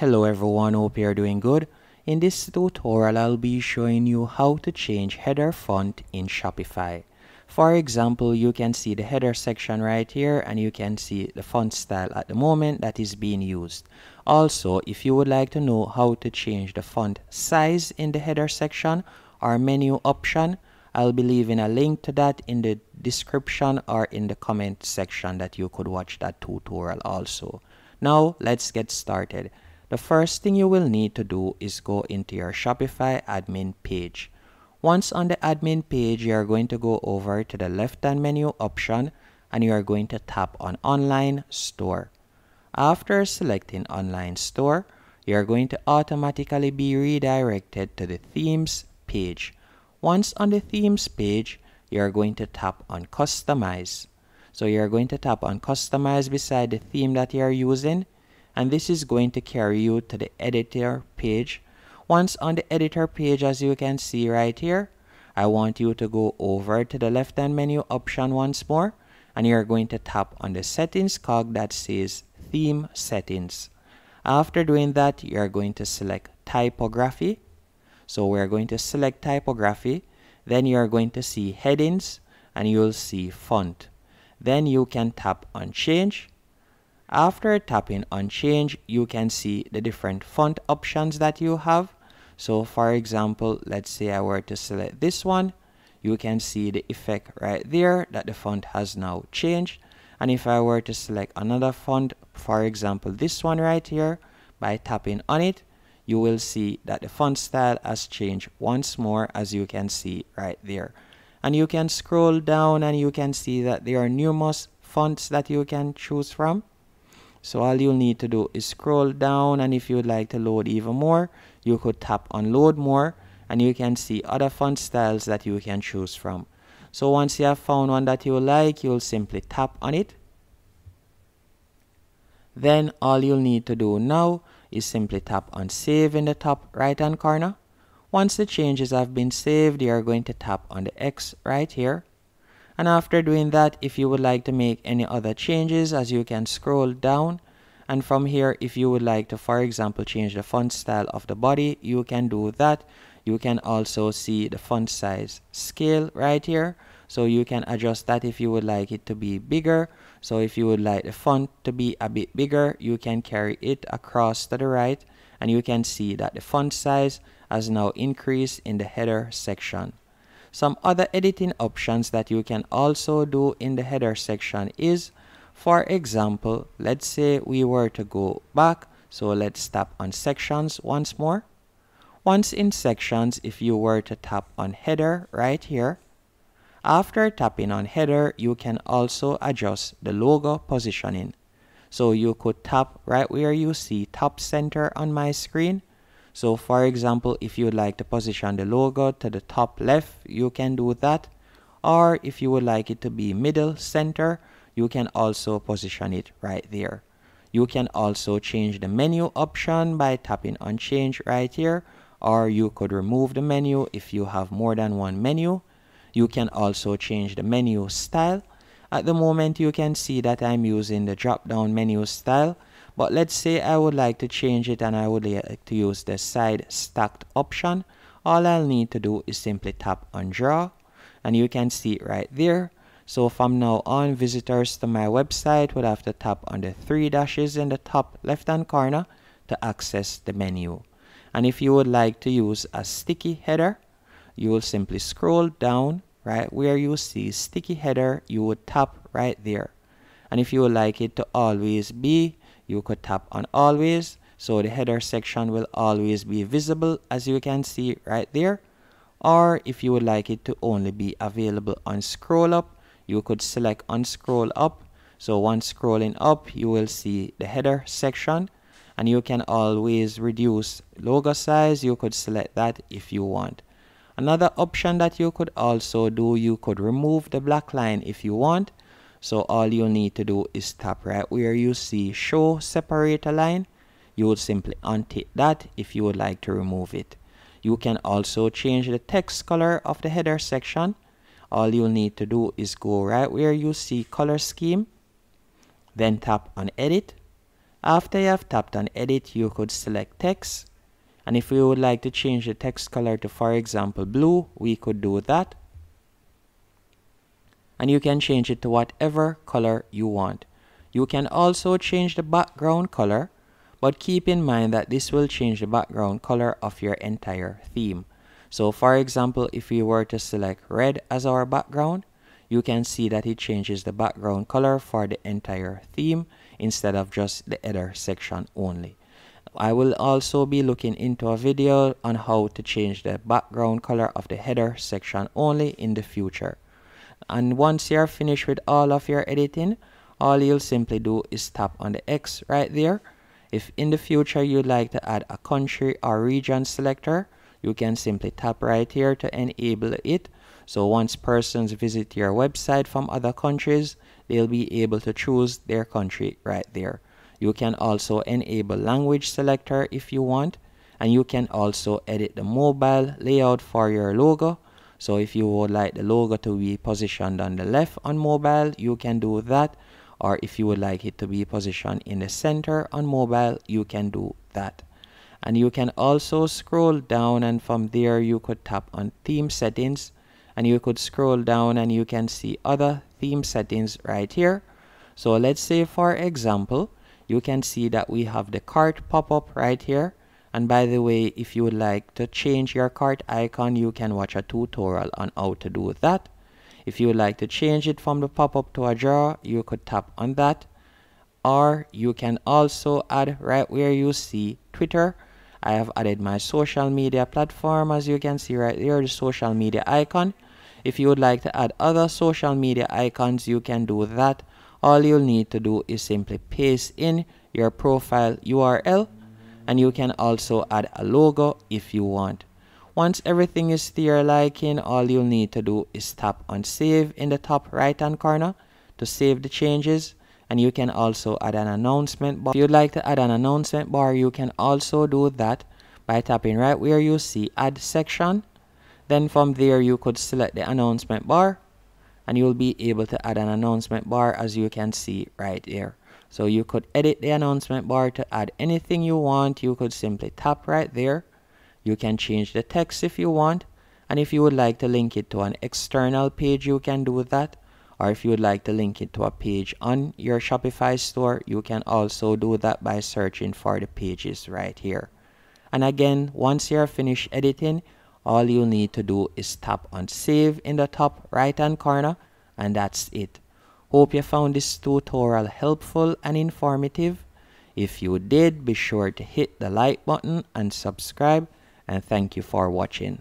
Hello everyone, hope you're doing good. In this tutorial, I'll be showing you how to change header font in Shopify. For example, you can see the header section right here and you can see the font style at the moment that is being used. Also, if you would like to know how to change the font size in the header section or menu option, I'll be leaving a link to that in the description or in the comment section that you could watch that tutorial also. Now, let's get started. The first thing you will need to do is go into your Shopify admin page. Once on the admin page, you are going to go over to the left hand menu option and you are going to tap on online store. After selecting online store, you are going to automatically be redirected to the themes page. Once on the themes page, you are going to tap on customize. So you are going to tap on customize beside the theme that you are using and this is going to carry you to the editor page. Once on the editor page, as you can see right here, I want you to go over to the left hand menu option once more and you're going to tap on the settings cog that says theme settings. After doing that, you're going to select typography. So we're going to select typography. Then you're going to see headings and you'll see font. Then you can tap on change after tapping on change, you can see the different font options that you have. So for example, let's say I were to select this one, you can see the effect right there that the font has now changed. And if I were to select another font, for example, this one right here, by tapping on it, you will see that the font style has changed once more as you can see right there. And you can scroll down and you can see that there are numerous fonts that you can choose from. So all you'll need to do is scroll down and if you would like to load even more, you could tap on load more and you can see other font styles that you can choose from. So once you have found one that you like, you'll simply tap on it. Then all you'll need to do now is simply tap on save in the top right hand corner. Once the changes have been saved, you are going to tap on the X right here and after doing that if you would like to make any other changes as you can scroll down. And from here if you would like to for example change the font style of the body you can do that. You can also see the font size scale right here. So you can adjust that if you would like it to be bigger. So if you would like the font to be a bit bigger you can carry it across to the right. And you can see that the font size has now increased in the header section some other editing options that you can also do in the header section is, for example, let's say we were to go back. So let's tap on sections once more. Once in sections, if you were to tap on header right here, after tapping on header, you can also adjust the logo positioning. So you could tap right where you see top center on my screen so for example, if you would like to position the logo to the top left, you can do that. Or if you would like it to be middle center, you can also position it right there. You can also change the menu option by tapping on change right here. Or you could remove the menu if you have more than one menu. You can also change the menu style. At the moment, you can see that I'm using the drop down menu style but let's say I would like to change it and I would like to use the side stacked option. All I'll need to do is simply tap on draw and you can see it right there. So from now on, visitors to my website would have to tap on the three dashes in the top left hand corner to access the menu. And if you would like to use a sticky header, you will simply scroll down right where you see sticky header, you would tap right there. And if you would like it to always be you could tap on always. So the header section will always be visible as you can see right there. Or if you would like it to only be available on scroll up you could select on scroll up. So once scrolling up you will see the header section. And you can always reduce logo size. You could select that if you want. Another option that you could also do you could remove the black line if you want so all you need to do is tap right where you see show separator line. You would simply untick that if you would like to remove it. You can also change the text color of the header section. All you'll need to do is go right where you see color scheme. Then tap on edit. After you have tapped on edit, you could select text. And if we would like to change the text color to, for example, blue, we could do that. And you can change it to whatever color you want. You can also change the background color, but keep in mind that this will change the background color of your entire theme. So for example, if we were to select red as our background, you can see that it changes the background color for the entire theme instead of just the header section only. I will also be looking into a video on how to change the background color of the header section only in the future. And once you're finished with all of your editing, all you'll simply do is tap on the X right there. If in the future you'd like to add a country or region selector, you can simply tap right here to enable it so once persons visit your website from other countries, they'll be able to choose their country right there. You can also enable language selector if you want, and you can also edit the mobile layout for your logo. So if you would like the logo to be positioned on the left on mobile, you can do that. Or if you would like it to be positioned in the center on mobile, you can do that. And you can also scroll down and from there you could tap on theme settings and you could scroll down and you can see other theme settings right here so let's say for example you can see that we have the cart pop-up right here and by the way if you would like to change your cart icon you can watch a tutorial on how to do that. If you would like to change it from the pop-up to a drawer you could tap on that. Or you can also add right where you see Twitter. I have added my social media platform as you can see right there the social media icon. If you would like to add other social media icons you can do that. All you'll need to do is simply paste in your profile URL and you can also add a logo if you want once everything is to your liking all you'll need to do is tap on save in the top right hand corner to save the changes and you can also add an announcement bar. If you'd like to add an announcement bar, you can also do that by tapping right where you see add section. Then from there, you could select the announcement bar and you'll be able to add an announcement bar as you can see right here. So you could edit the announcement bar to add anything you want. You could simply tap right there. You can change the text if you want. And if you would like to link it to an external page, you can do that or if you would like to link it to a page on your Shopify store, you can also do that by searching for the pages right here. And again, once you're finished editing, all you need to do is tap on save in the top right hand corner and that's it. Hope you found this tutorial helpful and informative. If you did, be sure to hit the like button and subscribe and thank you for watching.